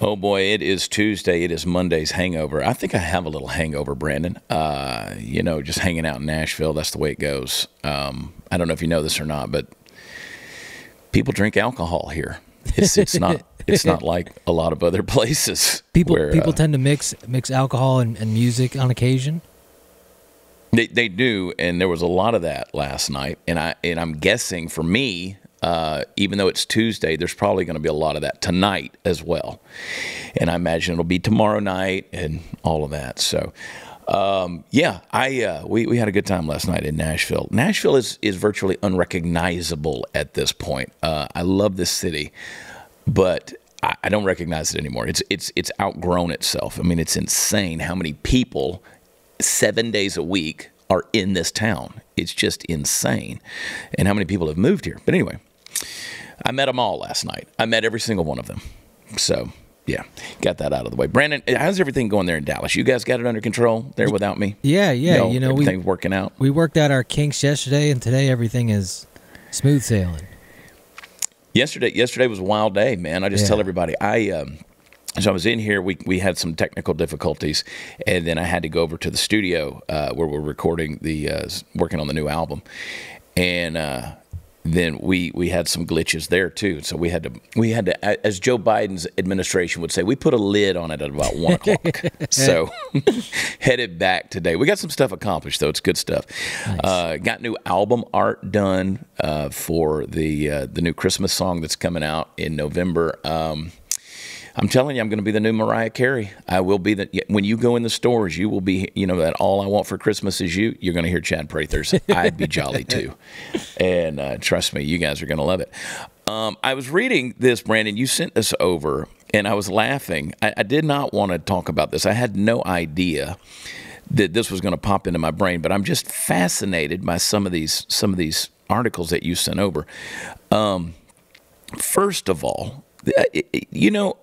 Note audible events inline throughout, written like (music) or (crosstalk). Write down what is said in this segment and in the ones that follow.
Oh boy, it is Tuesday. It is Monday's hangover. I think I have a little hangover, Brandon. Uh, you know, just hanging out in Nashville. That's the way it goes. Um, I don't know if you know this or not, but people drink alcohol here. It's it's not it's not (laughs) like a lot of other (laughs) places. People where, people uh, tend to mix mix alcohol and, and music on occasion. They they do, and there was a lot of that last night. And I and I'm guessing for me, uh, even though it's Tuesday, there's probably going to be a lot of that tonight as well. And I imagine it'll be tomorrow night and all of that. So. Um, yeah, I uh, we, we had a good time last night in Nashville. Nashville is is virtually unrecognizable at this point. Uh, I love this city, but I, I don't recognize it anymore. It's it's it's outgrown itself. I mean, it's insane how many people seven days a week are in this town. It's just insane, and how many people have moved here. But anyway, I met them all last night. I met every single one of them. So yeah, got that out of the way. Brandon, how's everything going there in Dallas? You guys got it under control there without me? Yeah, yeah. You know, we everything's working out. we worked out our kinks yesterday, and today everything is smooth sailing. Yesterday, yesterday was a wild day, man. I just Yeah. tell everybody I. Um, so I was in here. We we had some technical difficulties, and then I had to go over to the studio uh, where we're recording the uh, working on the new album, and uh, then we we had some glitches there too. So we had to we had to, as Joe Biden's administration would say, we put a lid on it at about one (laughs) o'clock. so (laughs) headed back today. We got some stuff accomplished though. It's good stuff. Uh, got new album art done uh, for the uh, the new Christmas song that's coming out in November. Um, I'm telling you, I'm going to be the new Mariah Carey. I will be the when you go in the stores, you will be, you know, that all I want for Christmas is you. You're going to hear Chad Prather's. I'd be jolly too, (laughs) and uh, trust me, you guys are going to love it. Um, I was reading this, Brandon. You sent this over, and I was laughing. I, I did not want to talk about this. I had no idea that this was going to pop into my brain, but I'm just fascinated by some of these some of these articles that you sent over. Um, first of all, you know,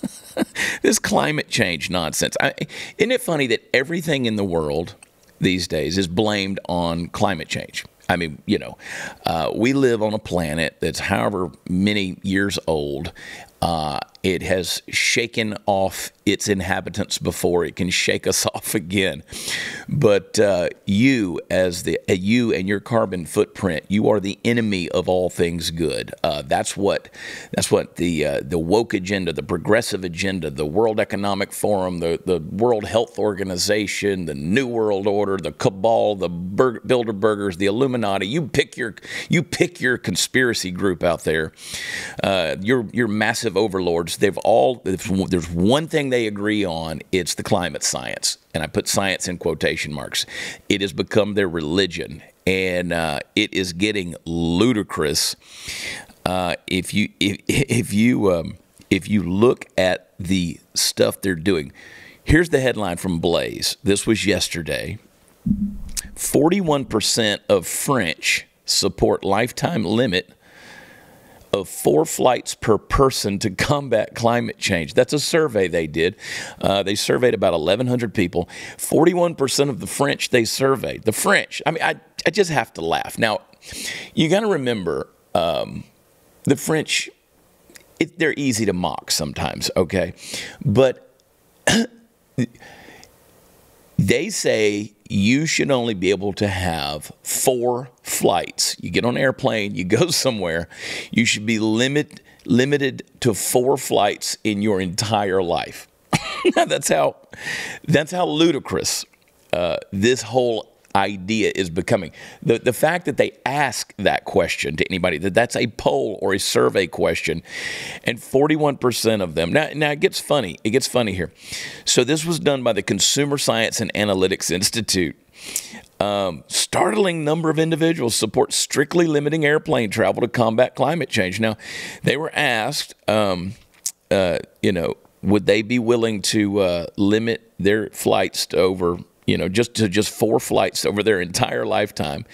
(laughs) this climate change nonsense. I, isn't it funny that everything in the world these days is blamed on climate change? I mean, you know, uh, we live on a planet that's however many years old. Uh, it has shaken off its inhabitants before it can shake us (laughs) off again. But uh, you, as the uh, you and your carbon footprint, you are the enemy of all things good. Uh, that's what that's what the uh, the woke agenda, the progressive agenda, the World Economic Forum, the the World Health Organization, the New World Order, the cabal, the Bilderbergers, the Illuminati. You pick your you pick your conspiracy group out there. Uh, your your massive overlords. They've all there's one thing they agree on. It's the climate science, and I put science in quotation marks. It has become their religion, and uh, it is getting ludicrous. Uh, if you if, if you um, if you look at the stuff they're doing, here's the headline from Blaze. This was yesterday. 41% of French support lifetime limit of four flights per person to combat climate change. That's a survey they did. Uh, they surveyed about 1,100 people. 41% of the French they surveyed, the French, I mean, I, I just have to laugh. Now, you got to remember um, the French, it, they're easy to mock sometimes, okay? But (clears throat) they say you should only be able to have four flights. You get on an airplane, you go (laughs) somewhere, you should be limit, limited to four flights in your entire life. (laughs) that's how that's how ludicrous uh, this whole idea is becoming. The the fact that they ask that question to anybody that that's a poll or a survey question, and 41% of them. Now now it gets funny. It gets funny here. So this was done by the Consumer Science and Analytics Institute. Um, startling number of individuals support strictly limiting airplane travel to combat climate change. Now, they were asked, um, uh, you know, would they be willing to uh, limit their flights to over, you know, just to just four flights over their entire lifetime?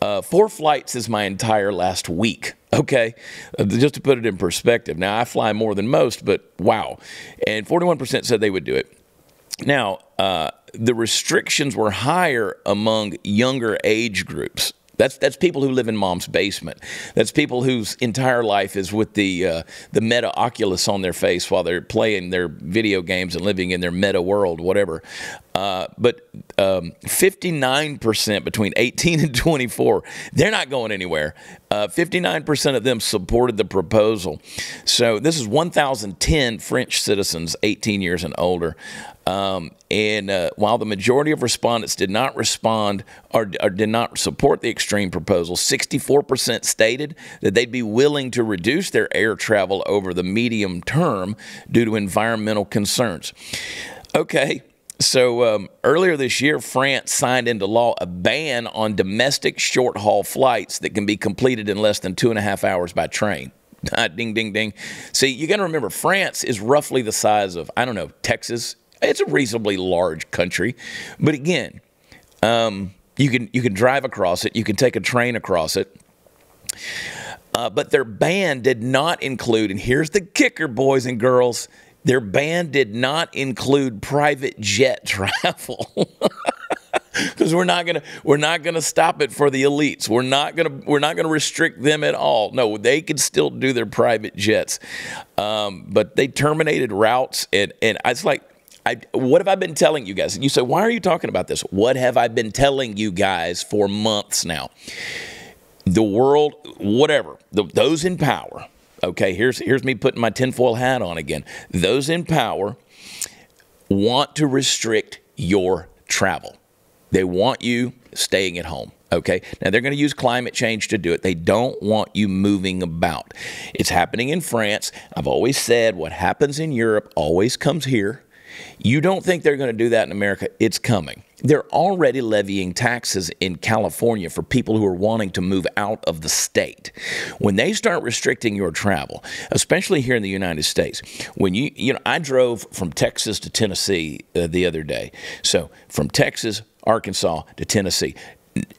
Uh, four flights is my entire last week. Okay, uh, just to put it in perspective. Now I fly more than most, but wow, and 41% said they would do it. Now, uh, the restrictions were higher among younger age groups. That's that's people who live in mom's basement. That's people whose entire life is with the uh, the Meta Oculus on their face while they're playing their video games and living in their meta world, whatever. Uh, but um, 59% between 18 and 24, they're not going anywhere. Uh, 59% of them supported the proposal. So this is 1,010 French citizens 18 years and older. Um, and uh, while the majority of respondents did not respond or, or, did not support the extreme proposal, 64% stated that they'd be willing to reduce their air travel over the medium term due to environmental concerns. Okay, so um, earlier this year, France signed into law a ban on domestic short haul flights that can be completed in less than two and a half hours by train. (laughs) ding, ding, ding. See, you got to remember, France is roughly the size of, I don't know, Texas. It's a reasonably large country. But again, um, you, can, you can drive across it, you can take a train across it. Uh, but their ban did not include, and here's the kicker, boys and girls their ban did not include private jet (laughs) travel. (laughs) because we're not gonna we're not gonna stop it for the elites. We're not gonna we're not gonna restrict them at all. No, they can still do their private jets, um, but they terminated routes and and it's like. I, what have I been telling you guys? You say, why are you talking about this? What have I been telling you guys for months now? The world, whatever, the, those in power, Okay, here's here's me putting my tinfoil hat on again. Those in power want to restrict your travel. They want you staying at home. Okay. Now they're going to use climate change to do it. They don't want you moving about. It's happening in France. I've always said what happens in Europe always comes here. You don't think they're going to do that in America? It's coming. They're already levying taxes in California for people who are wanting to move out of the state. When they start restricting your travel, especially here in the United States, when you, you know, I drove from Texas to Tennessee uh, the other day. So from Texas, Arkansas to Tennessee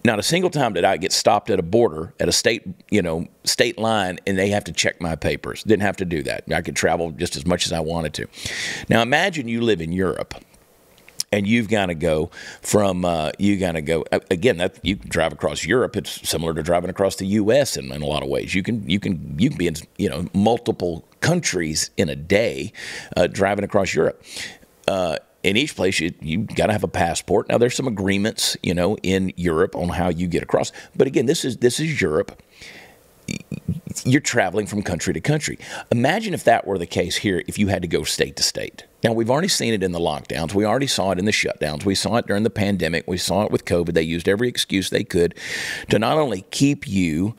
not a single time did I get stopped at a border at a state, you know, state line and they have to check my papers. Didn't have to do that. I could travel just as much as I wanted to. Now imagine you live in Europe and you've got to go from uh, you got to go again that you can drive across Europe it's similar to driving across the US in, in, a lot of ways you can you can you can be in you know multiple countries in a day uh, driving across Europe uh, in each place you you got to have a passport now there's some agreements you know in Europe on how you get across but again this is this is Europe you're traveling from country to country. Imagine if that were the case here, if you had to go state to state. Now, we've already seen it in the lockdowns. We already saw it in the shutdowns. We saw it during the pandemic. We saw it with COVID. They used every excuse they could to not only keep you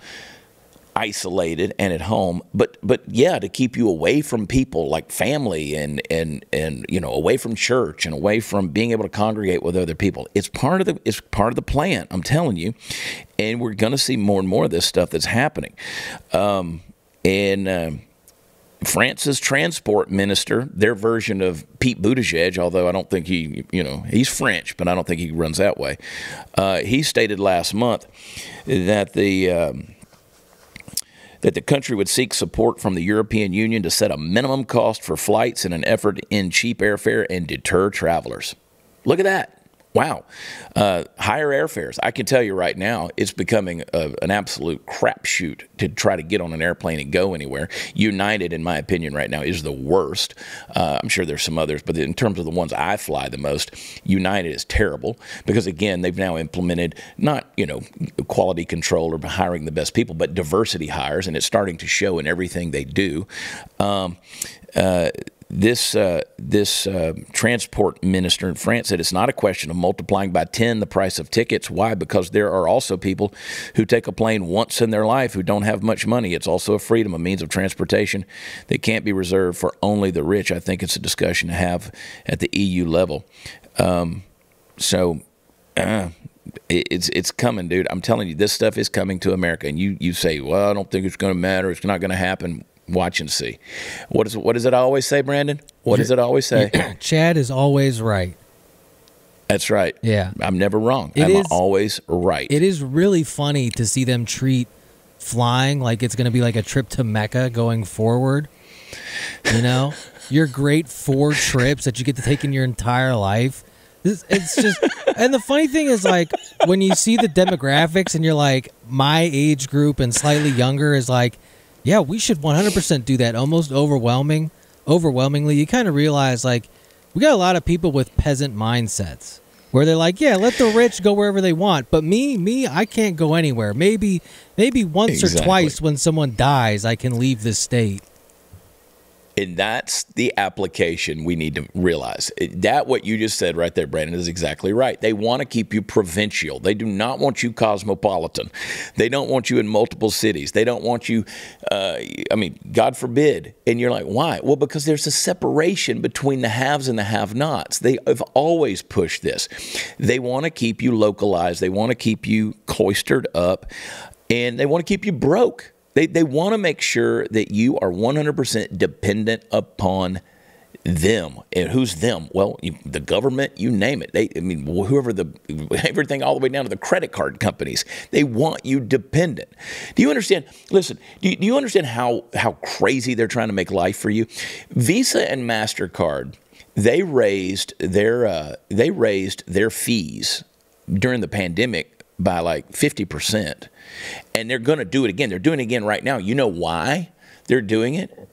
isolated and at home but but yeah to keep you away from people like family and and and you know away from church and away from being able to congregate with other people it's part of the it's part of the plan i'm telling you and we're going to see more and more of this stuff that's happening um, and uh, France's transport minister, their version of Pete Buttigieg, although I don't think he, you know, he's French, but I don't think he runs that way. Uh, he stated last month that the um, that the country would seek support from the European Union to set a minimum cost for flights in an effort to end cheap airfare and deter travelers. Look at that. Wow. Uh, higher airfares. I can tell you right now, it's becoming a, an absolute crapshoot to try to get on an airplane and go anywhere. United, in my opinion, right now is the worst. Uh, I'm sure there's some others, but in terms of the ones I fly the most, United is terrible because, again, they've now implemented not, you know, quality control or hiring the best people, but diversity hires, and it's starting to show in everything they do. Um, uh, this uh, this uh, transport minister in France said it's not a question of multiplying by 10 the price of tickets. Why? Because there are also people who take a plane once in their life who don't have much money. It's also a freedom, a means of transportation that can't be reserved for only the rich. I think it's a discussion to have at the EU level. Um, so. Uh, it's it's coming, dude. I'm telling you, this stuff is coming to America. And you you say, well, I don't think it's going to matter. It's not going to happen watch and see. What is what does it always say, Brandon? What does it always say? (clears throat) Chad is always right. That's right. Yeah, I'm never wrong. It I'm is, always right. It is really funny to see them treat flying like it's going to be like a trip to Mecca going forward. You know, (laughs) your great four trips that you get to take in your entire life. It's, it's just, and the funny thing is, like, when you see the demographics and you're like, my age group and slightly younger is like, yeah, we should 100% do that. Almost overwhelming, overwhelmingly, you kind of realize, like, we got a lot of people with peasant mindsets where they're like, yeah, let the rich go wherever they want, but me, me, I can't go anywhere. Maybe, maybe once Exactly. or twice when someone dies, I can leave this state. And that's the application we need to realize. That what you just said right there, Brandon, is exactly right. They want to keep you provincial. They do not want you cosmopolitan. They don't want you in multiple cities. They don't want you. Uh, I mean, God forbid. And you're like, why? Well, because there's a separation between the haves and the have-nots. They have always pushed this. They want to keep you localized. They want to keep you cloistered up, and they want to keep you broke. They, they want to make sure that you are 100% dependent upon them. And who's them? Well, you, the government, you name it. They, I mean, whoever the, everything all the way down to the credit card companies, they want you dependent. Do you understand? Listen, do you, do you understand how, how crazy they're trying to make life for you? Visa and MasterCard, they raised their, uh, they raised their fees during the pandemic by like 50%. And they're going to do it again. They're doing it again right now. You know why they're doing it?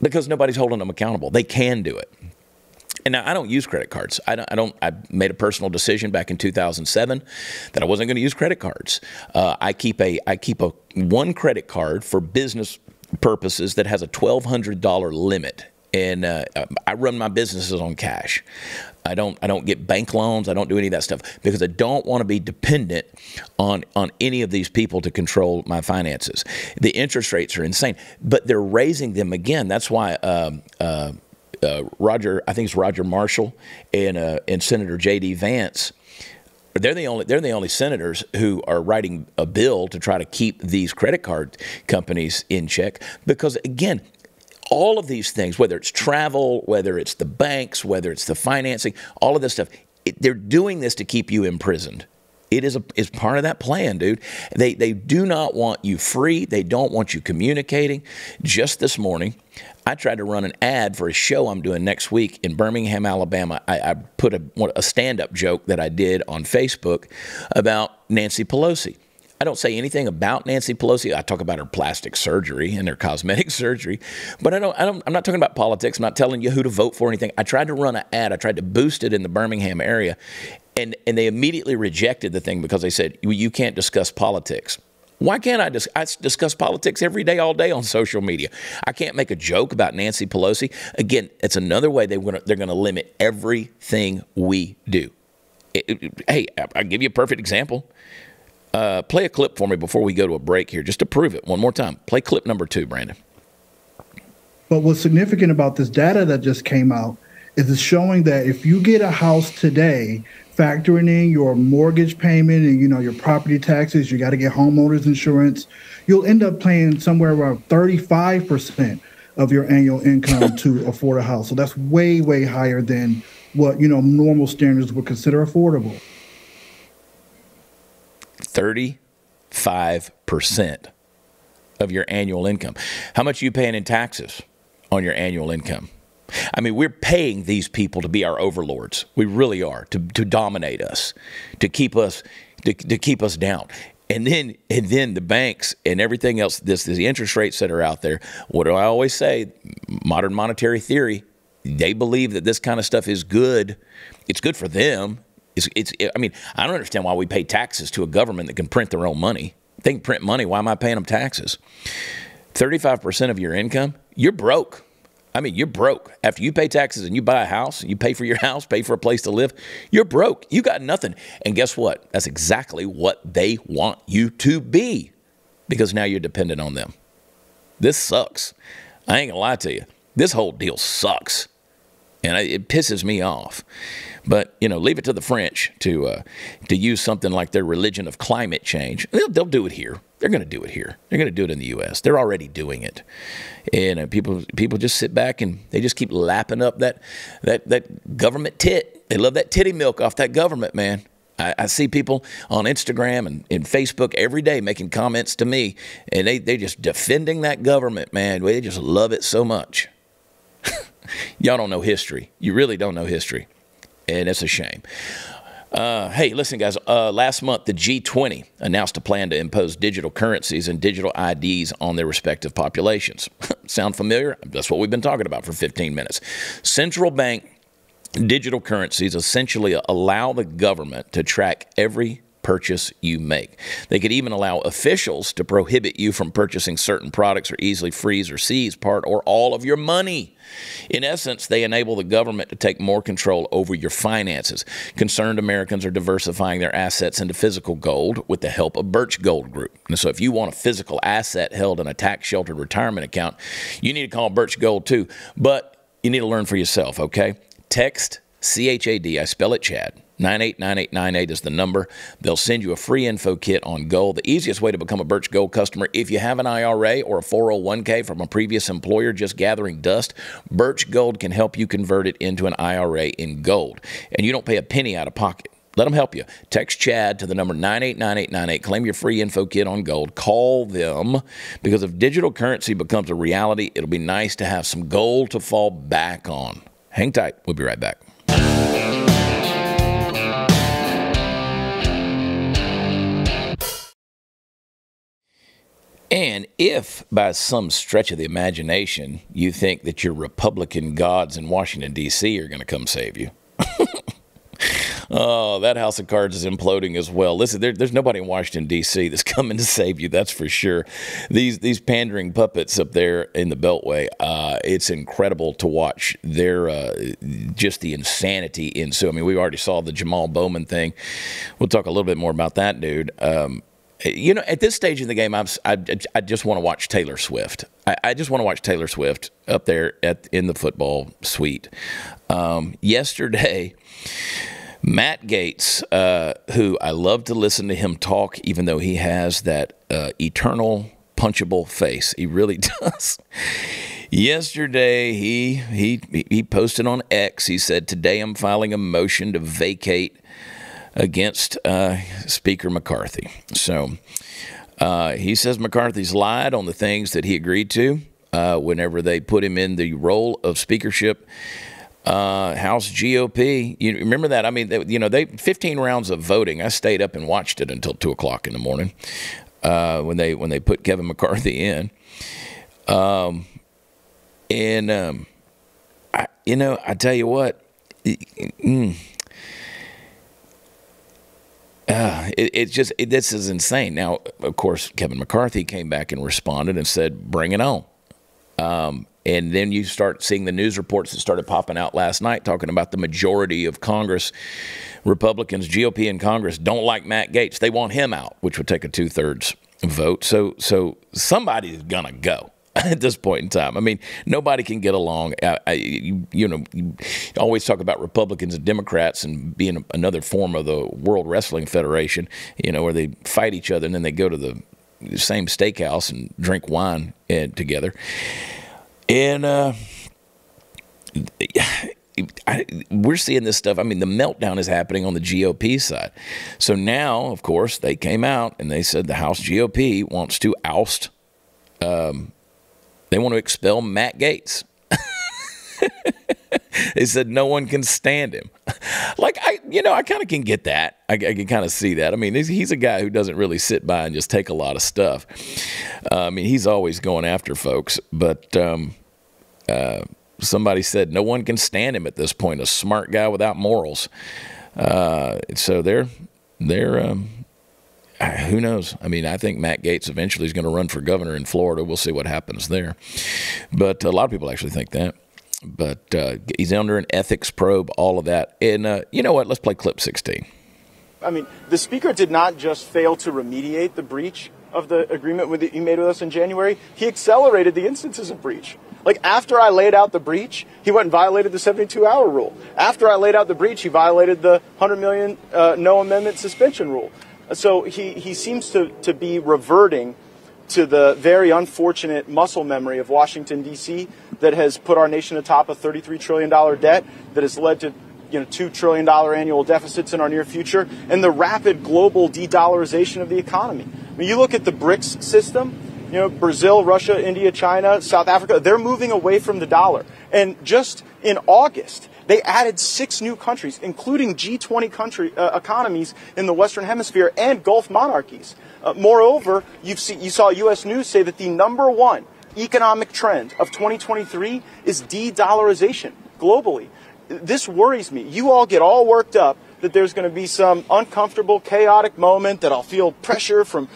Because nobody's holding them accountable. They can do it. And now I don't use credit cards. I don't. I, don't, I made a personal decision back in 2007 that I wasn't going to use credit cards. Uh, I keep a I keep a one credit card for business purposes that has a $1,200 limit, and uh, I run my businesses on cash. I don't I don't get bank loans. I don't do any of that stuff because I don't want to be dependent on on any of these people to control my finances. The interest rates are insane, but they're raising them again. That's why. Um, uh, uh, Roger, I think it's Roger Marshall and uh, and Senator J.D. Vance. They're the only they're the only senators who are writing a bill to try to keep these credit card companies in check because again. All of these things, whether it's travel, whether it's the banks, whether it's the financing, all of this stuff, it, they're doing this to keep you imprisoned. It is a is part of that plan, dude. They they do not want you free. They don't want you communicating. Just this morning, I tried to run an ad for a show I'm doing next week in Birmingham, Alabama. I, I put a, a stand up joke that I did on Facebook about Nancy Pelosi. I don't say anything about Nancy Pelosi. I talk about her plastic surgery and her cosmetic (laughs) surgery, but I don't, I don't. I'm not talking about politics. I'm not telling you who to vote for or anything. I tried to run an ad. I tried to boost it in the Birmingham area, and and they immediately rejected the thing because they said you, can't discuss politics. Why can't I, dis- I discuss politics every day, all day on social media? I can't make a joke about Nancy Pelosi. Again, it's another way they wanna, they're going to limit everything we do. It- it- hey, I'll give you a perfect example. Uh, play a clip for me before we go to a break here, just to prove it one more time. Play clip number two, Brandon. But what's significant about this data that just came out is it's showing that if you get a house today, factoring in your mortgage payment and you know your property taxes, you got to get homeowners insurance, you'll end up paying somewhere around 35% of your annual income (laughs) to afford a house. So that's way way higher than what, you know, normal standards would consider affordable. 35% of your annual income. How much are you paying in taxes on your annual income? I mean, we're paying these people to be our overlords. We really are to, to dominate us, to keep us to, to keep us down. And then and then the banks and everything else, this the interest rates that are out there. What do I always say? Modern monetary theory. They believe that this kind of stuff is good. It's good for them. It's, it's, I mean, I don't understand why we pay taxes to a government that can print their own money. They can print money. Why am I paying them taxes? 35% of your income, you're broke. I mean, you're broke. After you pay taxes and you buy a house, you pay for your (laughs) house, pay for a place to live, you're broke. You got nothing. And guess what? That's exactly what they want you to be because now you're dependent on them. This sucks. I ain't gonna lie to you. This whole deal sucks and it pisses me off. But you know, leave it to the French to uh, to use something like their religion of climate change. They'll, they'll do it here. They're going to do it here. They're going to do it in the U.S. They're already doing it, and uh, people people just sit back and they just keep lapping up that that that government tit. They love that titty milk off that government, man. I, I see people on Instagram and, and Facebook every day making comments to me, and they they just defending that government, man. They just love it so much. (laughs) Y'all don't know history. You really don't know history. And it's a shame. Uh, hey, listen, guys. Uh, last month, the G20 announced a plan to impose digital currencies and digital IDs on their respective populations. (laughs) Sound familiar? That's what we've been talking about for 15 minutes. Central bank digital currencies essentially allow the government to track every purchase you make. They could even allow officials to prohibit you from purchasing certain products or easily freeze or seize part or all of your money. In essence, they enable the government to take more control over your finances. Concerned Americans are diversifying their assets into physical gold with the help of Birch Gold Group. And so, if you want a physical asset held in a tax sheltered retirement account, you need to call Birch Gold too. But you need to learn for yourself, okay? Text CHAD, I spell it Chad, 989898 is the number. They'll send you a free info kit on gold. The easiest way to become a Birch Gold customer, if you have an IRA or a 401k from a previous employer just gathering dust, Birch Gold can help you convert it into an IRA in gold. And you don't pay a penny out of pocket. Let them help you. Text Chad to the number 989898. Claim your free info kit on gold. Call them because if digital currency becomes a reality, it'll be nice to have some gold to fall back on. Hang tight. We'll be right back. And if by some stretch of the imagination you think that your Republican gods in Washington, D.C. are going to come save you, (laughs) oh, that house of cards is imploding as well. Listen, there, there's nobody in Washington D.C. that's (laughs) coming to save you. That's for sure. These these pandering puppets up there in the Beltway, uh, it's incredible to watch. Their uh, just the insanity ensue. I mean, we already saw the Jamal Bowman thing. We'll talk a little bit more about that, dude. Um, you know, at this stage in the game, I'm, I, I just want to watch Taylor Swift. I, I just want to watch Taylor Swift up there at in the football suite. Um, yesterday, Matt Gaetz, uh, who I love to listen to him talk, even though he has that uh, eternal punchable face, he really (laughs) does. Yesterday, he he he posted on X. He said, "Today, I'm filing a motion to vacate." Against uh, Speaker McCarthy. So uh, he says McCarthy's lied on the things that he agreed to uh, whenever they put him in the role of speakership. Uh, House GOP, you remember that? I mean, they, you know, they 15 rounds of voting. I stayed up and watched it until two o'clock in the morning uh, when they when they put Kevin McCarthy in. Um, and um, I, you know, I tell you what. Mm, uh, it, it's just it, this is insane. Now, of course, Kevin McCarthy came back and responded and said, "Bring it on." Um, and then you start seeing the news reports that started popping out last night talking about the majority of Congress, Republicans, GOP in Congress don't like Matt Gaetz. They want him out, which would take a two thirds vote. So, so somebody's gonna go. (laughs) at this point in time. I mean, nobody can get along. I, I, you, you, know, you always talk about Republicans and Democrats and being another form of the World Wrestling Federation, you know, where they fight each other and then they go to the same steakhouse and drink wine and, eh, together. And uh, (sighs) I, we're seeing this stuff. I mean, the meltdown is happening on the GOP side. So now, of course, they came out and they said the House GOP wants to oust um, they want to expel Matt Gaetz. (laughs) they said no one can stand him. like I, you know, I kind of can get that. I, I can kind of see that. I mean, he's, he's, a guy who doesn't really sit by and just take a lot of stuff. Uh, I mean, he's always going after folks. But um, uh, somebody said no one can stand him at this point. A smart guy without morals. Uh, so they're they're um, (clears throat) who knows? I mean, I think Matt Gaetz eventually is going to run for governor in Florida. We'll see what happens there. But a lot of people actually think that. But uh, he's under an ethics probe, all of that. And uh, you know what? Let's play clip 16. I mean, the speaker did not just fail to remediate the breach of the agreement with he made with us in January. He accelerated the instances of breach. Like after I laid out the breach, he went and violated the 72-hour rule. After I laid out the breach, he violated the 100 million uh, no amendment suspension rule. So he, he seems to, to be reverting to the very unfortunate muscle memory of Washington, D.C., that has put our nation atop a $33 trillion debt, that has led to you know, $2 trillion annual deficits in our near future, and the rapid global de dollarization of the economy. I mean, you look at the BRICS system, you know, Brazil, Russia, India, China, South Africa, they're moving away from the dollar. And just in August, they added six new countries, including G20 country uh, economies in the Western Hemisphere and Gulf monarchies. Uh, moreover, you've see, you saw U.S. News say that the number one economic trend of 2023 is de-dollarization globally. This worries me. You all get all worked up that there's going to be some uncomfortable, chaotic moment that I'll feel pressure from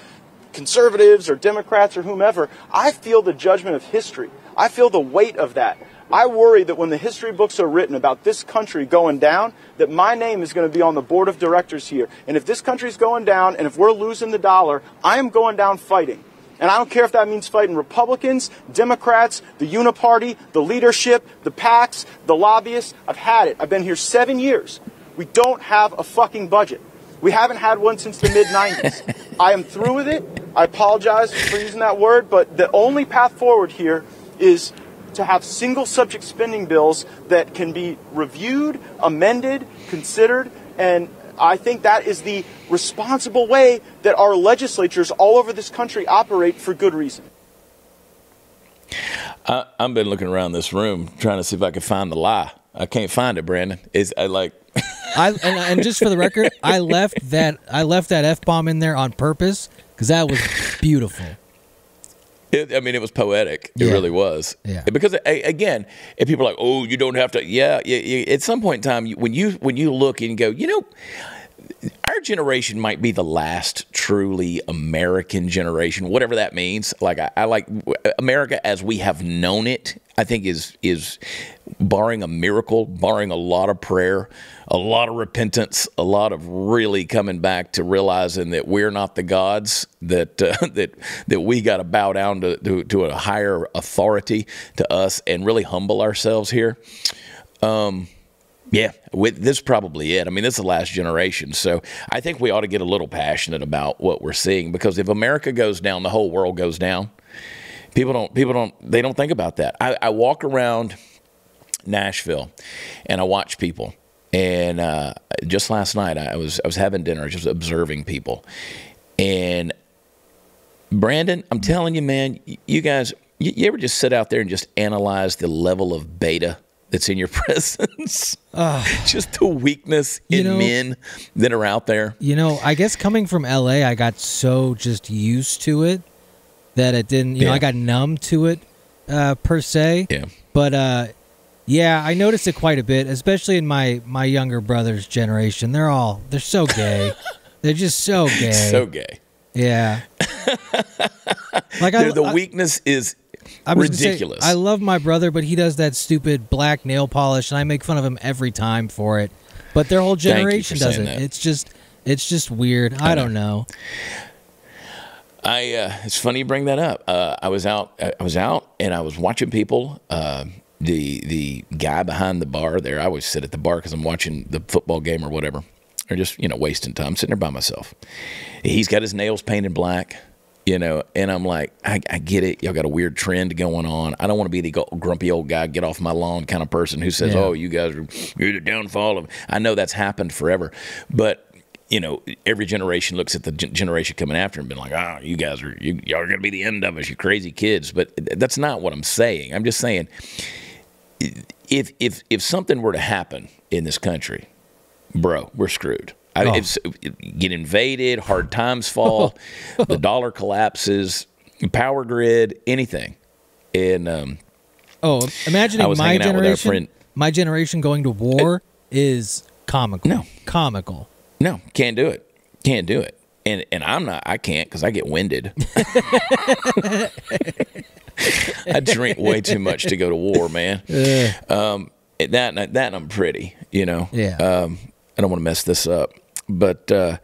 conservatives or Democrats or whomever. I feel the judgment of history. I feel the weight of that. I worry that when the history books are written about this country going down, that my name is going to be on the board of directors here. And if this country's going down and if we're losing the dollar, I am going down fighting. And I don't care if that means fighting Republicans, Democrats, the Uniparty, the leadership, the PACs, the lobbyists. I've had it. I've been here seven years. We don't have a fucking budget. We haven't had one since the mid 90s. (laughs) I am through with it. I apologize for using that word, but the only path forward here is to have single subject spending bills that can be reviewed, amended, considered, and I think that is the responsible way that our legislatures all over this country operate for good reason. I, I've been looking around this room trying to see if I can find the lie. I can't find it, Brandon. It's I like. I and, and just for the record, I left that I left that f bomb in there on purpose because that was beautiful. It, I mean, it was poetic. It Yeah. really was. Yeah. Because again, if people are like, "Oh, you don't have to," yeah, at some point in time, when you when you look and you go, you know, our generation might be the last truly American generation, whatever that means. Like I, I like America as we have known it. I think is is barring a miracle, barring a lot of prayer, a lot of repentance, a lot of really coming back to realizing that we're not the gods that uh, (laughs) that that we got to bow down to, to to a higher authority to us and really humble ourselves here. Yeah, with, this is probably it. I mean, this is the last generation. So I think we ought to get a little passionate about what we're seeing because if America goes down, the whole world goes down. People don't. People don't. They don't think about that. I, I walk around Nashville, and I watch people. And uh, just last night, I was I was having dinner, just observing people, and Brandon, I'm telling you, man, you guys, you, you ever just sit out there and just analyze the level of beta that's in your (laughs) presence? just the weakness You in know- men that are out there. You know, I guess coming from LA, I got so just used to it that it didn't. You know, I got numb to it uh, per se. Yeah. But uh, yeah, I noticed it quite a bit, especially in my my younger brother's generation. They're all they're so gay. (laughs) they're just so gay. So gay. yeah. (laughs) like I, the I- weakness is I was gonna say, ridiculous. I love my brother, but he does that stupid black nail polish, and I make fun of him every time for it. But their whole Thank you for generation does it. that. It's just, it's just weird. I, don't know. I uh, it's funny you bring that up. Uh, I was out. I was out, and I was watching people. Uh, the the guy behind the bar there. I always sit at the bar because I'm watching the football game or whatever, or just you know wasting time sitting there by myself. He's got his nails painted black, you know, and I'm like, I, I get it. Y'all got a weird trend going on. I don't want to be the grumpy old guy, get off my lawn kind of person who says, Yeah. "Oh, you guys are you're the downfall of." I know that's happened forever, but you know, every generation looks at the generation coming after and been like, "Ah, you guys are you, y'all are gonna be the end of us, you crazy kids." But that's not what I'm saying. I'm just saying, if if if something were to happen in this country, bro, we're screwed. I, Oh. get invaded, hard times (laughs) fall, the dollar collapses, power grid, anything, and um, Oh, imagining my hanging out with our generation, my generation going to war is comical. No. comical. no, can't do it, can't do it. And and I'm not, I can't because I get winded. (laughs) (laughs) I drink way too much to go to war, man. Um, that that and I'm pretty, you know. Yeah. Um, I don't want to mess this up, but uh,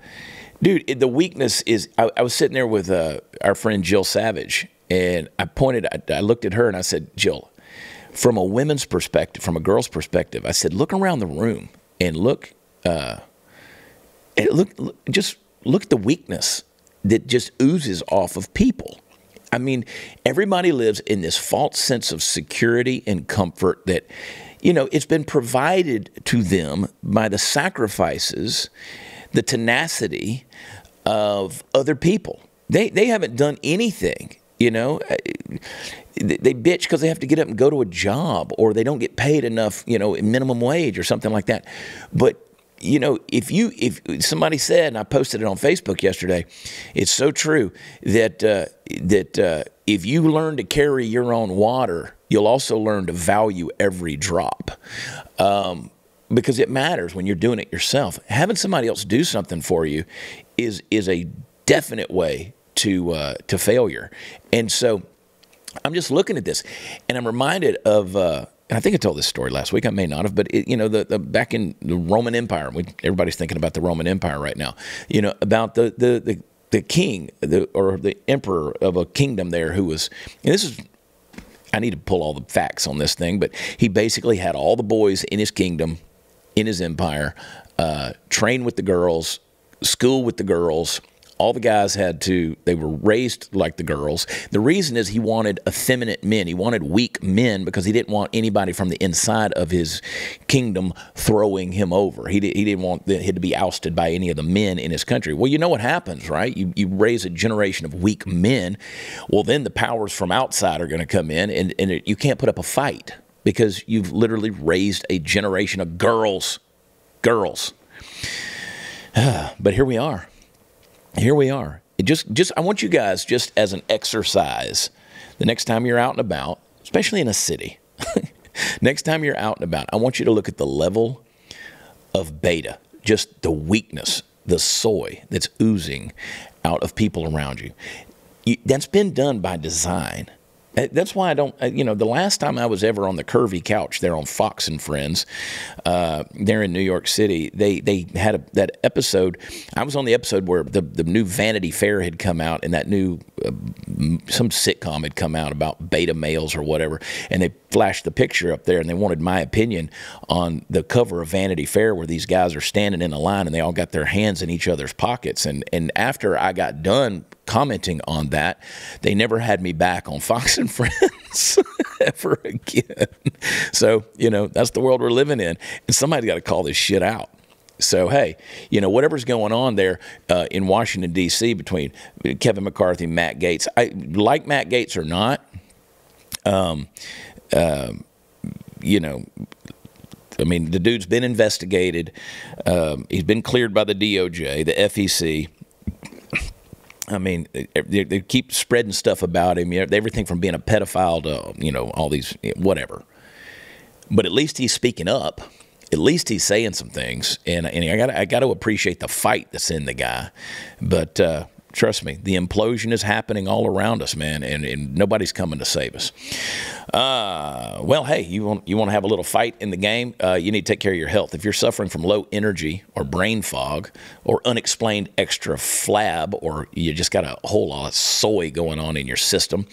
dude, it, the weakness is. I, I was sitting there with uh, our friend Jill Savage, and I pointed. I, I looked at her and I said, Jill, from a women's perspective, from a girl's perspective, I said, look around the room and look. Uh, and look, look, just look at the weakness that just oozes off of people. I mean, everybody lives in this false sense of security and comfort that, you know, it's been provided to them by the sacrifices, the tenacity of other people. They, they haven't done anything. You know, Uh, they they bitch because they have to get up and go to a job, or they don't get paid enough, you know, minimum wage or something like that. But you know, if you if somebody said, and I posted it on Facebook yesterday, it's so true that uh, that uh, if you learn to carry your own water, you'll also learn to value every drop. Um, because it matters when you're doing it yourself. Having somebody else do something for you is is a definite way to uh, to failure. And so I'm just looking at this, and I'm reminded of. Uh, I think I told this story last week. I may not have, but it, you know, the, the back in the Roman Empire, we, everybody's thinking about the Roman Empire right now. You know, about the the the, the king the, or the emperor of a kingdom there who was. And this is I need to pull all the facts on this thing, but he basically had all the boys in his kingdom, in his empire, uh, train with the girls, school with the girls. All the guys had to, they were raised like the girls. The reason is he wanted effeminate men. He wanted weak men because he didn't want anybody from the inside of his kingdom throwing him over. He, did, he didn't want him to be ousted by any of the men in his country. Well, you know what happens, right? You, you raise a generation of weak men. Well, then the powers from outside are going to come in, and, and it, you can't put up a fight because you've literally raised a generation of girls. Girls. (sighs) but here we are here we are. It just, just I want you guys just as an exercise, the next time you're out and about, especially in a city, (laughs) next time you're out and about, I want you to look at the level of beta, just the weakness, the soy that's oozing out of people around you. you that's been done by design. Uh, That's why I don't, uh, you know, the last time I was ever on the curvy couch there on Fox and Friends, uh, there in New York City, they they had a, that episode. I was on the episode where the the new Vanity Fair had come out, and that new uh, some sitcom had come out about beta males or whatever, and they flashed the picture up there, and they wanted my opinion on the cover of Vanity Fair where these guys are standing in a line and they all got their hands in each other's pockets, and and after I got done commenting on that, they never had me back on Fox and Friends (laughs) ever again. So, you know, that's the world we're living in. And somebody's got to call this shit out. So, hey, you know, whatever's going on there uh, in Washington, D.C., between Kevin McCarthy, and Matt Gaetz, I like Matt Gaetz or not, um, uh, you know, I mean, the dude's been investigated. Um, he's been cleared by the DOJ, the FEC. I mean, they, they keep spreading stuff about him. Everything from being a pedophile to you know all these whatever. But at least he's speaking up. At least he's saying some things, and and I got I got to appreciate the fight that's in the guy. But uh, trust me, the implosion is happening all around us, man, and, and nobody's coming to save us. Uh, well, hey, you want you want to have a little fight in the game? Uh, you need to take care of your health. If you're suffering from low energy or brain fog or unexplained extra flab, or you just got a whole lot of soy going on in your system.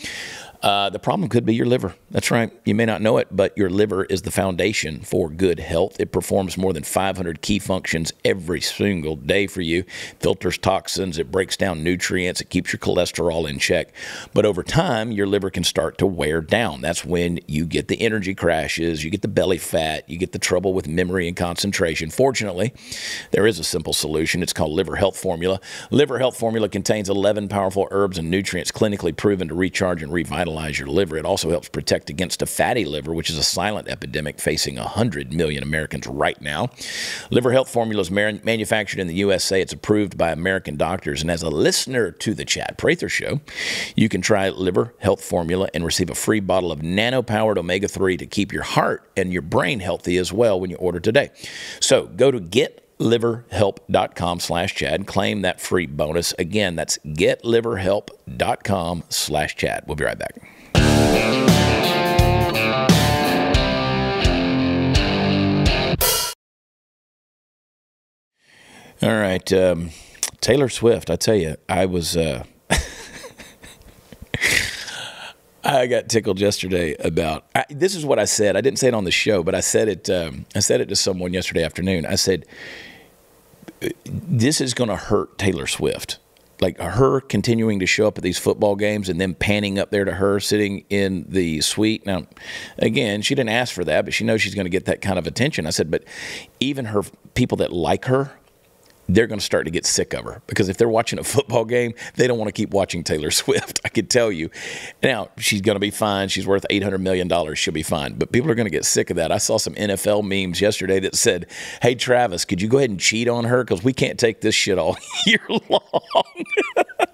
Uh, the problem could be your liver. That's right. You may not know it, but your liver is the foundation for good health. It performs more than 500 key functions every single day for you. Filters toxins, it breaks down nutrients, it keeps your cholesterol in check. But over time, your liver can start to wear down. That's when you get the energy crashes, you get the belly fat, you get the trouble with memory and concentration. Fortunately, there is a simple solution. It's called Liver Health Formula. Liver Health Formula contains 11 powerful herbs and nutrients clinically proven to recharge and revitalize your liver. It also helps protect against a fatty liver, which is a silent epidemic facing 100 million Americans right now. Liver Health Formula is manufactured in the USA. It's approved by American doctors. And as a listener to the Chad Prather Show, you can try Liver Health Formula and receive a free bottle of nano powered omega 3 to keep your heart and your brain healthy as well when you order today. So go to get getliverhelp.com slash chad claim that free bonus again that's getliverhelp.com slash chad we'll be right back all right um, taylor swift i tell you i was uh, (laughs) I got tickled yesterday about I, this is what I said. I didn't say it on the show, but I said it. Um, I said it to someone yesterday afternoon. I said, "This is going to hurt Taylor Swift." Like her continuing to show up at these football games and then panning up there to her sitting in the suite. Now, again, she didn't ask for that, but she knows she's going to get that kind of attention. I said, but even her people that like her, they're going to start to get sick of her because if they're watching a football game, they don't want to keep watching Taylor (laughs) Swift. I could tell you. Now, she's going to be fine. She's worth $800 million. She'll be fine. But people are going to get sick of that. I saw some NFL memes yesterday that said, Hey, Travis, could you go ahead and cheat on her? Because we can't take this shit all (laughs) year long. (laughs)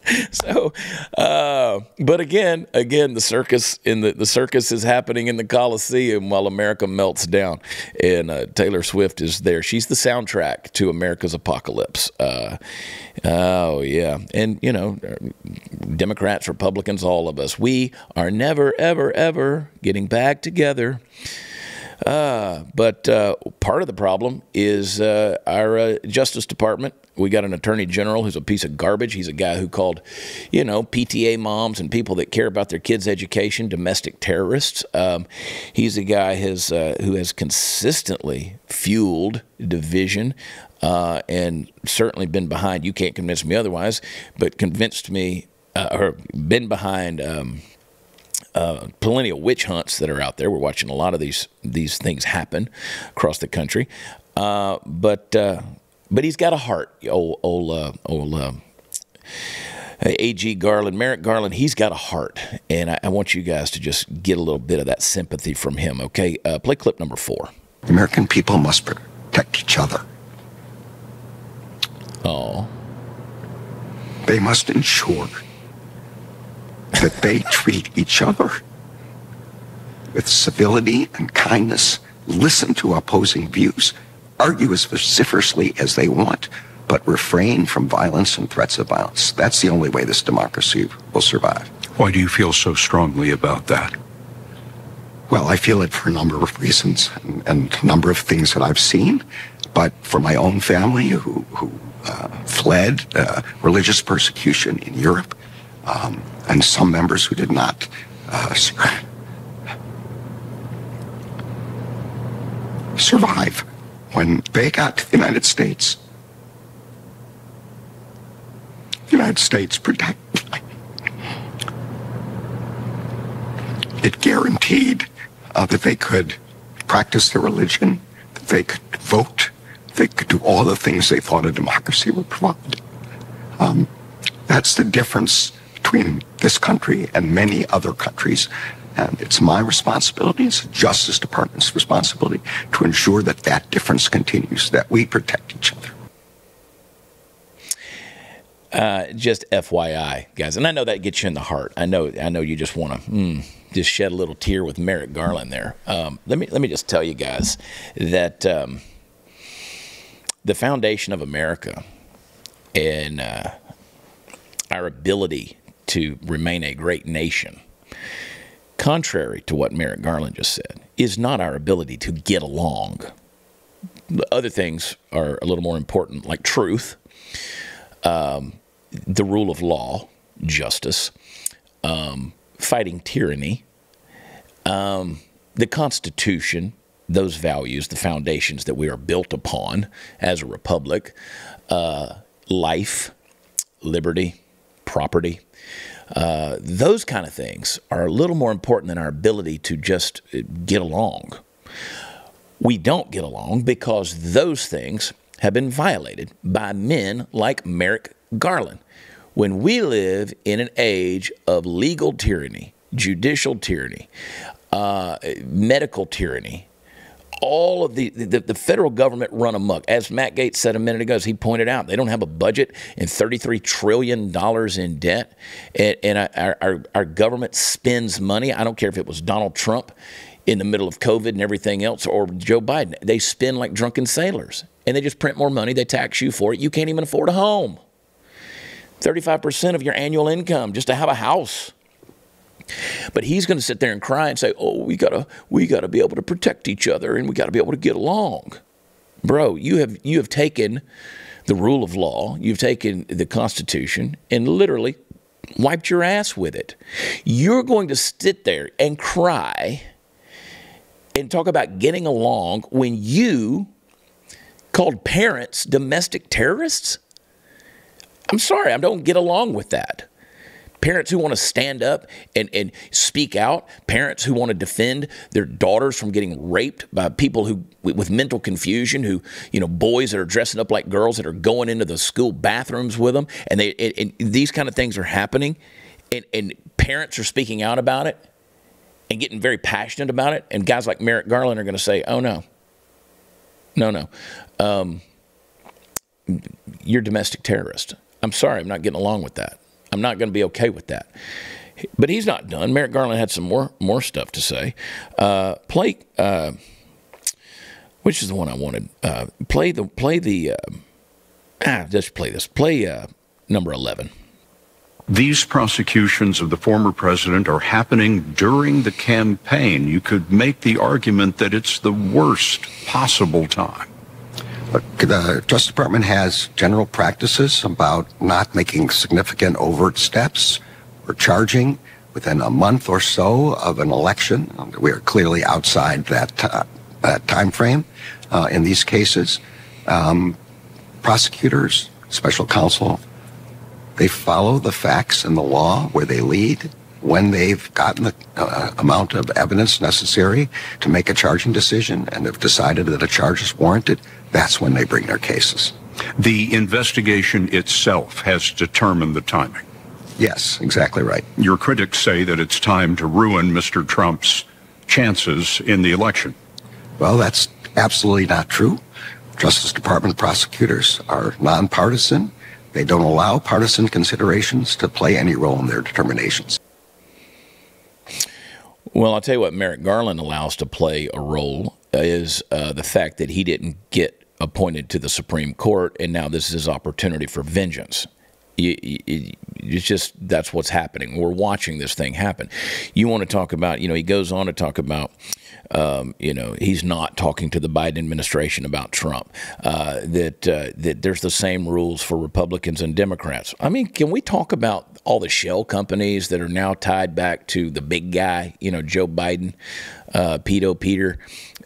(laughs) so, uh, but again, again, the circus in the the circus is happening in the Coliseum while America melts down, and uh, Taylor Swift is there. She's the soundtrack to America's apocalypse. Uh, oh yeah, and you know, Democrats, Republicans, all of us, we are never, ever, ever getting back together. Uh, but uh, part of the problem is uh, our uh, Justice Department we got an attorney general who's a piece of garbage. He's a guy who called, you know, PTA moms and people that care about their kids' education domestic terrorists. Um, he's a guy has, uh, who has consistently fueled division uh, and certainly been behind. You can't convince me otherwise, but convinced me or been behind. Um, uh, plenty of witch hunts that are out there. We're watching a lot of these these things happen across the country. Uh, but uh, but he's got a heart, old old uh, old. Uh, A.G. Garland, Merrick Garland, he's got a heart, and I, I, want you guys to just get a little bit of that sympathy from him. Okay, uh, play clip number four. American people must protect each other. Oh. They must ensure that they treat each other with civility and kindness, listen to opposing views, argue as vociferously as they want, but refrain from violence and threats of violence. That's the only way this democracy will survive. Why do you feel so strongly about that? Well, I feel it for a number of reasons and, and a number of things that I've seen. But for my own family who, who uh, fled uh, religious persecution in Europe, um, and some members who did not uh, survive when they got to the United States. The United States protect. It guaranteed uh, that they could practice their religion, that they could vote, they could do all the things they thought a democracy would provide. Um, that's the difference between this country and many other countries and it's my responsibility, it's the Justice Department's responsibility to ensure that that difference continues, that we protect each other. Uh, just FYI, guys, and I know that gets you in the heart. I know, I know you just want to mm, just shed a little tear with Merrick Garland there. Um, let me let me just tell you guys that um, the foundation of America and uh, our ability to remain a great nation contrary to what Merrick Garland just said, is not our ability to get along. Other things are a little more important, like truth, um, the rule of law, justice, um, fighting tyranny, um, the Constitution, those values, the foundations that we are built upon as a republic, uh, life, liberty, property. Uh, those kind of things are a little more important than our ability to just uh, get along. We don't get along because those things have been violated by men like Merrick Garland. When we live in an age of legal tyranny, judicial tyranny, uh, medical tyranny, all of the, the, the federal government run amok. As Matt Gaetz said a minute ago, as he pointed out, they don't have a budget and $33 trillion in debt. And, and our, our, our government spends money. I don't care if it was Donald Trump in the middle of COVID and everything else or Joe Biden. They spend like drunken sailors and they just print more money. They tax you for it. You can't even afford a home. 35% of your annual income just to have a house. But he's going to sit there and cry and say, "Oh, we gotta, we gotta be able to protect each other, and we gotta be able to get along." Bro, you have you have taken the rule of law, you've taken the Constitution, and literally wiped your ass with it. You're going to sit there and cry and talk about getting along when you called parents domestic terrorists? I'm sorry, I don't get along with that. Parents who want to stand up and, and speak out, parents who want to defend their daughters from getting raped by people who with mental confusion, who you know boys that are dressing up like girls that are going into the school bathrooms with them, and they and, and these kind of things are happening, and, and parents are speaking out about it and getting very passionate about it, and guys like Merrick Garland are going to say, "Oh no, no, no." Um, you're domestic terrorist. I'm sorry, I'm not getting along with that. I'm not going to be okay with that. But he's not done. Merrick Garland had some more more stuff to say. Uh, play, uh, which is the one I wanted. Uh, play the play the. Uh, ah, just play this. Play uh, number eleven. These prosecutions of the former president are happening during the campaign. You could make the argument that it's the worst possible time. The Justice Department has general practices about not making significant overt steps or charging within a month or so of an election. We are clearly outside that, uh, that time frame uh, in these cases. Um, prosecutors, special counsel, they follow the facts and the law where they lead when they've gotten the uh, amount of evidence necessary to make a charging decision and have decided that a charge is warranted, that's when they bring their cases. The investigation itself has determined the timing. Yes, exactly right. Your critics say that it's time to ruin Mr. Trump's chances in the election. Well, that's absolutely not true. Justice Department prosecutors are nonpartisan. They don't allow partisan considerations to play any role in their determinations. Well, I'll tell you what Merrick Garland allows to play a role is uh, the fact that he didn't get appointed to the Supreme Court, and now this is his opportunity for vengeance. It's just that's what's happening. We're watching this thing happen. You want to talk about, you know, he goes on to talk about um, you know, he's not talking to the Biden administration about Trump. Uh, that uh, that there's the same rules for Republicans and Democrats. I mean, can we talk about all the shell companies that are now tied back to the big guy? You know, Joe Biden, uh, Pedo Peter.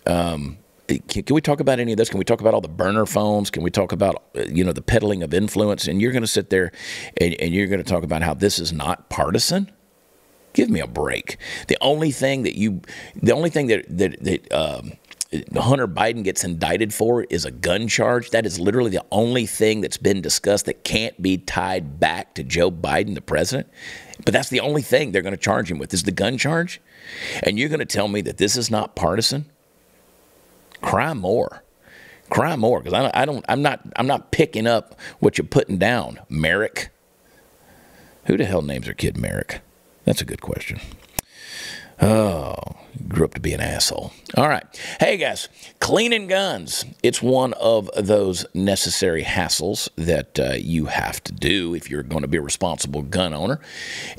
Um, can, can, we talk about any of this? Can we talk about all the burner phones? Can we talk about you know the peddling of influence? And you're going to sit there and, and you're going to talk about how this is not partisan. Give me a break. The only thing that you, the only thing that that that um, Hunter Biden gets indicted for is a gun charge. That is literally the only thing that's been discussed that can't be tied back to Joe Biden, the president. But that's the only thing they're going to charge him with is the gun charge. And you're going to tell me that this is not partisan? Cry more. Cry more because I, don't, I don't. I'm not. I'm not picking up what you're putting down, Merrick. Who the hell names their kid Merrick? That's a good question. Oh, grew up to be an asshole. All right. Hey, guys, cleaning guns. It's one of those necessary hassles that uh, you have to do if you're going to be a responsible gun owner.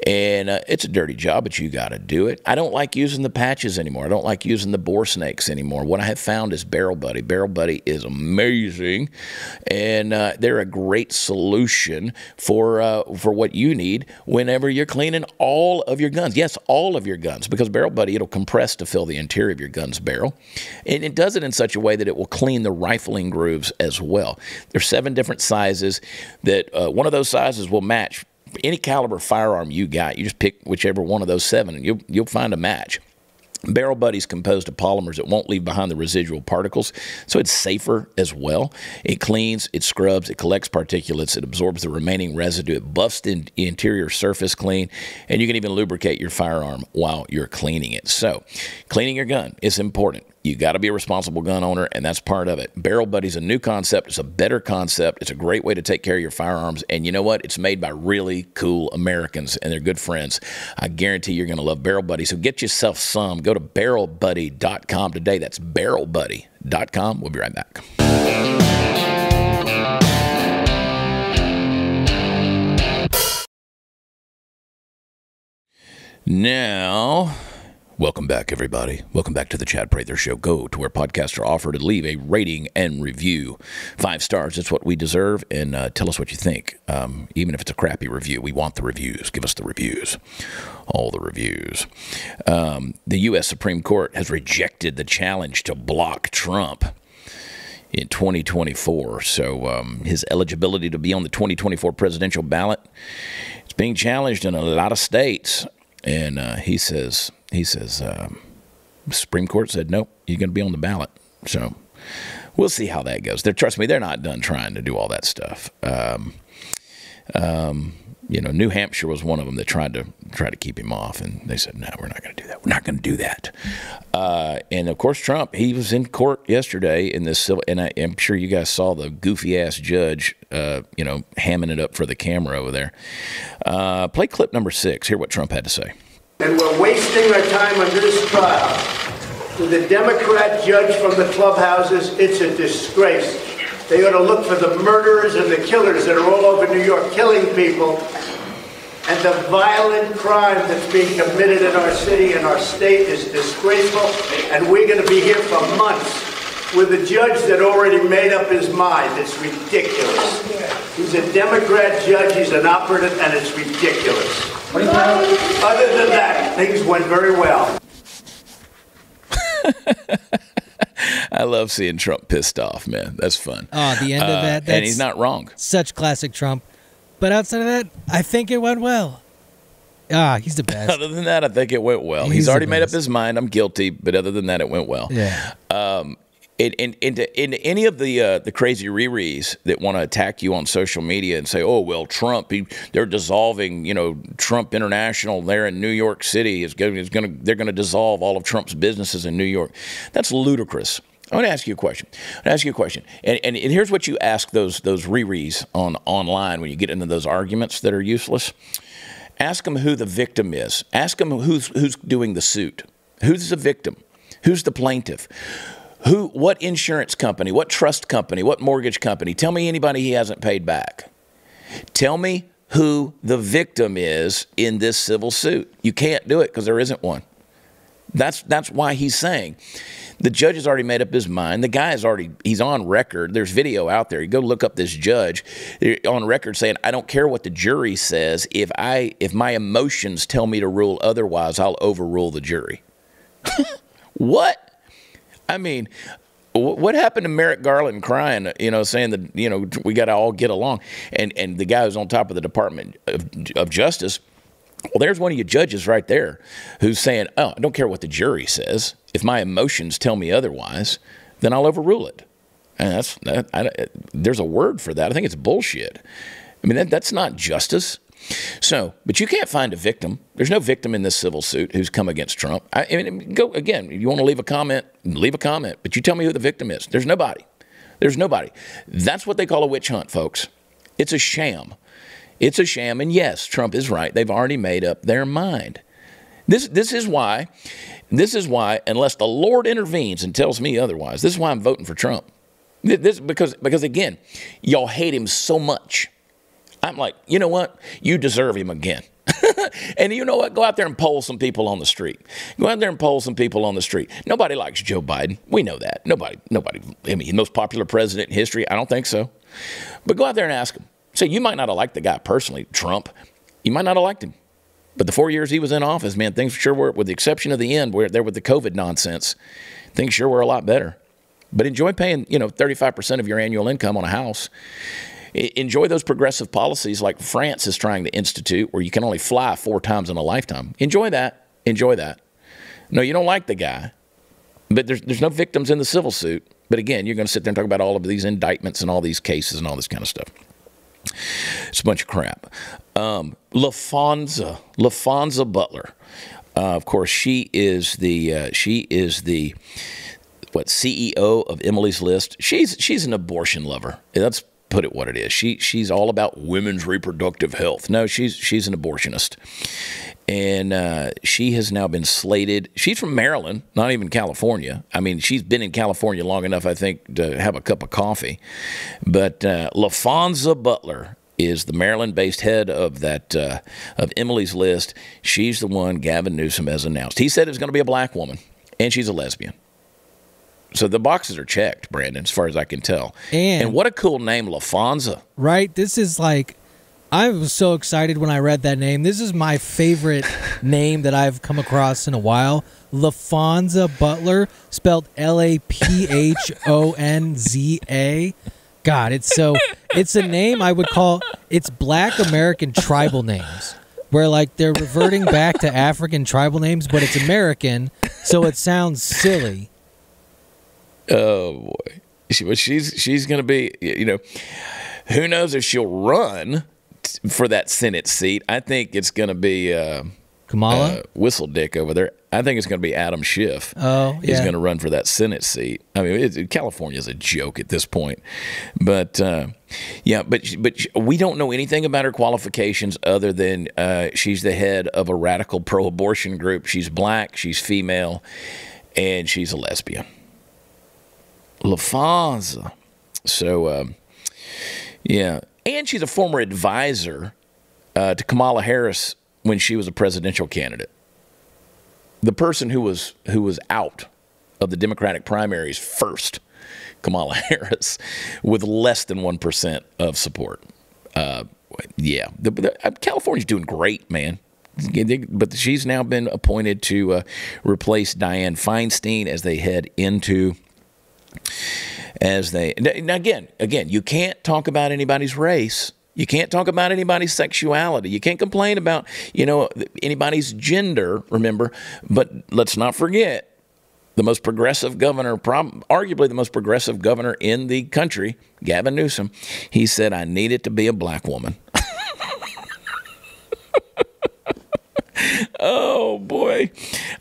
And uh, it's a dirty job, but you got to do it. I don't like using the patches anymore. I don't like using the bore snakes anymore. What I have found is Barrel Buddy. Barrel Buddy is amazing, and uh, they're a great solution for uh, for what you need whenever you're cleaning all of your guns. Yes, all of your guns, because Barrel Buddy it'll compress to fill the interior of your gun's barrel, and it does it in such a way that it will clean the rifling grooves as well. There's seven different sizes that uh, one of those sizes will match any caliber firearm you got. You just pick whichever one of those seven, and you'll you'll find a match. Barrel Buddy is composed of polymers that won't leave behind the residual particles, so it's safer as well. It cleans, it scrubs, it collects particulates, it absorbs the remaining residue, it buffs the interior surface clean, and you can even lubricate your firearm while you're cleaning it. So, cleaning your gun is important. You got to be a responsible gun owner, and that's part of it. Barrel Buddy's a new concept. It's a better concept. It's a great way to take care of your firearms. And you know what? It's made by really cool Americans, and they're good friends. I guarantee you're going to love Barrel Buddy. So get yourself some. Go to barrelbuddy.com today. That's barrelbuddy.com. We'll be right back. Now, Welcome back, everybody. Welcome back to the Chad Prather Show. Go to where podcasts are offered to leave a rating and review. Five stars, that's what we deserve. And uh, tell us what you think. Um, even if it's a crappy review, we want the reviews. Give us the reviews. All the reviews. Um, the U.S. Supreme Court has rejected the challenge to block Trump in 2024. So um, his eligibility to be on the 2024 presidential ballot is being challenged in a lot of states, and uh, he says he says um, Supreme Court said nope, you're going to be on the ballot. So we'll see how that goes. They're trust me, they're not done trying to do all that stuff. Um, um, you know, New Hampshire was one of them that tried to try to keep him off, and they said, "No, we're not going to do that. We're not going to do that." Uh, and of course, Trump he was in court yesterday in this civil, and I, am sure you guys saw the goofy ass judge, uh, you know, hamming it up for the camera over there. Uh, play clip number six. Hear what Trump had to say. And we're wasting our time on this trial To the Democrat judge from the clubhouses. It's a disgrace. They ought to look for the murderers and the killers that are all over New York killing people and the violent crime that's being committed in our city and our state is disgraceful. And we're going to be here for months with a judge that already made up his mind. It's ridiculous. He's a Democrat judge, he's an operative, and it's ridiculous. Other than that, things went very well. (laughs) I love seeing Trump pissed off, man. That's fun. Oh, the end of Uh, that. and he's not wrong. Such classic Trump. But outside of that, I think it went well. Ah, he's the best. (laughs) Other than that, I think it went well. He's, He's already made up his mind. I'm guilty, but other than that, it went well. yeah. In, in, into, into any of the uh, the crazy Riris that want to attack you on social media and say, "Oh well, Trump, he, they're dissolving," you know, Trump International there in New York City is going is to they're going to dissolve all of Trump's businesses in New York. That's ludicrous. I want to ask you a question. I want to ask you a question, and, and, and here's what you ask those those Riris on online when you get into those arguments that are useless. Ask them who the victim is. Ask them who's who's doing the suit. Who's the victim? Who's the plaintiff? Who? What insurance company? What trust company? What mortgage company? Tell me anybody he hasn't paid back. Tell me who the victim is in this civil suit. You can't do it because there isn't one. That's that's why he's saying the judge has already made up his mind. The guy is already he's on record. There's video out there. You go look up this judge eh, on record saying, "I don't care what the jury says. If I if my emotions tell me to rule otherwise, I'll overrule the jury." (laughs) what? I mean, what happened to Merrick Garland crying, you know, saying that, you know, we got to all get along? And and the guy who's on top of the Department of, of Justice, well, there's one of your judges right there who's saying, oh, I don't care what the jury says. If my emotions tell me otherwise, then I'll overrule it. And that's, that, I, there's a word for that. I think it's bullshit. I mean, that, that's not justice. So, but you can't find a victim. There's no victim in this civil suit who's come against Trump. I, I mean, go again. You want to leave a comment? Leave a comment. But you tell me who the victim is. There's nobody. There's nobody. That's what they call a witch hunt, folks. It's a sham. It's a sham. And yes, Trump is right. They've already made up their mind. This this is why. This is why, unless the Lord intervenes and tells me otherwise, this is why I'm voting for Trump. This because because again, y'all hate him so much. I'm like, you know what? You deserve him again. (laughs) and you know what? Go out there and poll some people on the street. Go out there and poll some people on the street. Nobody likes Joe Biden. We know that. Nobody, nobody. I mean, most popular president in history? I don't think so. But go out there and ask him. Say, you might not have liked the guy personally, Trump. You might not have liked him. But the four years he was in office, man, things sure were, with the exception of the end, where there with the COVID nonsense, things sure were a lot better. But enjoy paying, you know, 35% of your annual income on a house. Enjoy those progressive policies like France is trying to institute, where you can only fly four times in a lifetime. Enjoy that. Enjoy that. No, you don't like the guy, but there's there's no victims in the civil suit. But again, you're going to sit there and talk about all of these indictments and all these cases and all this kind of stuff. It's a bunch of crap. Um, Laphonza, Laphonza Butler. Uh, of course, she is the uh, she is the what CEO of Emily's List. She's she's an abortion lover. Let's put it what it is. She she's all about women's reproductive health. No, she's she's an abortionist, and uh, she has now been slated. She's from Maryland, not even California. I mean, she's been in California long enough, I think, to have a cup of coffee. But uh, Laphonza Butler is the Maryland-based head of that uh, of Emily's List. She's the one Gavin Newsom has announced. He said it's going to be a black woman, and she's a lesbian. So the boxes are checked, Brandon, as far as I can tell. And- what a cool name, Laphonza. right? This is like, I was so excited when I read that name. This is my favorite (laughs) name that I've come across in a while. Laphonza Butler, spelled L A P H O N Z A. God, it's so it's a name I would call it's Black American tribal names, where like they're reverting back to African tribal names, but it's American, so it sounds silly. Oh boy, she, well, she's she's going to be. You know, who knows if she'll run t- for that Senate seat? I think it's going to be. Uh, Kamala. uh, Whistle Dick over there. I think it's going to be Adam Schiff. Oh, He's yeah. going to run for that Senate seat. I mean, California is a joke at this point. But uh, yeah, but but we don't know anything about her qualifications other than uh, she's the head of a radical pro-abortion group. She's black, she's female, and she's a lesbian. Laphonza. So um, yeah, and she's a former advisor uh, to Kamala Harris when she was a presidential candidate. The person who was who was out of the Democratic primaries first, Kamala (laughs) Harris, with less than one percent of support. Uh, yeah, the, the, uh, California's doing great, man. But she's now been appointed to uh, replace Dianne Feinstein as they head into as they now again again you can't talk about anybody's race. You can't talk about anybody's sexuality. You can't complain about you know anybody's gender remember. But let's not forget the most progressive governor arguably the most progressive governor in the country Gavin Newsom he said I need it to be a black woman. (laughs) Oh boy.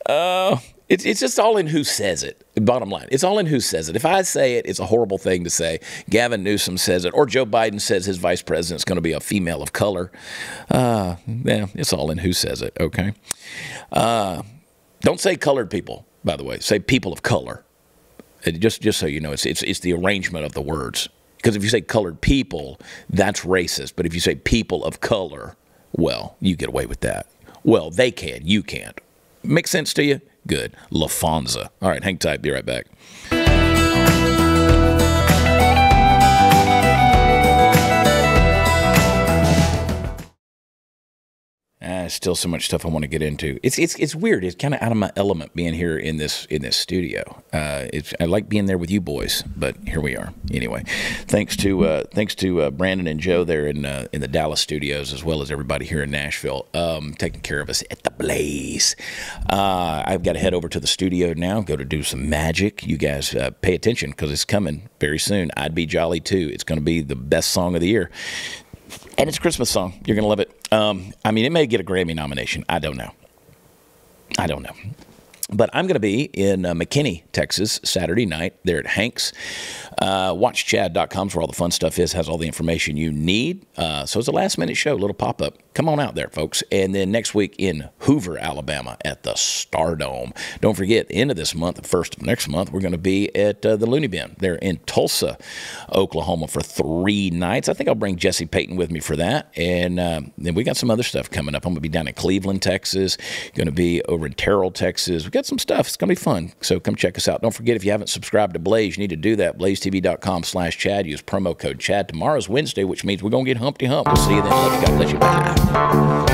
Uh, it's, it's just all in who says it. Bottom line, it's all in who says it. If I say it, it's a horrible thing to say. Gavin Newsom says it, or Joe Biden says his vice president's going to be a female of color. Uh, yeah, it's all in who says it. Okay. Uh, don't say colored people, by the way. Say people of color. Uh, Just just so you know, it's it's it's the arrangement of the words. Because if you say colored people, that's racist. But if you say people of color, well, you get away with that. Well, they can. You can't. Make sense to you? Good. Laphonza. All right, hang tight. Be right back. Ah, still so much stuff I want to get into. It's it's it's weird. It's kind of out of my element being here in this in this studio. Uh, it's I like being there with you boys, but here we are. Anyway, thanks to uh, thanks to uh, Brandon and Joe there in uh, in the Dallas studios, as well as everybody here in Nashville, um, taking care of us at the Blaze. Uh, I've got to head over to the studio now. Go to do some magic. You guys uh, pay attention because it's coming very soon. I'd be jolly too. It's going to be the best song of the year. And it's a Christmas song. You're going to love it. Um, I mean, it may get a Grammy nomination. I don't know. I don't know. But I'm going to be in uh, McKinney, Texas, Saturday night there at Hank's. Uh, WatchChad.com is where all the fun stuff is, has all the information you need. Uh, so it's a last minute show, a little pop up. Come on out there, folks. And then next week in Hoover, Alabama at the Stardome. Don't forget, end of this month, the first of next month, we're going to be at uh, the Looney Bin. They're in Tulsa, Oklahoma for three nights. I think I'll bring Jesse Payton with me for that. And uh, then we got some other stuff coming up. I'm going to be down in Cleveland, Texas. Going to be over in Terrell, Texas. We got some stuff. It's going to be fun. So come check us out. Don't forget, if you haven't subscribed to Blaze, you need to do that. BlazeTV.com slash Chad. Use promo code Chad. Tomorrow's Wednesday, which means we're going to get Humpty Hump. We'll see you then. Love you. God bless you. Bye. Música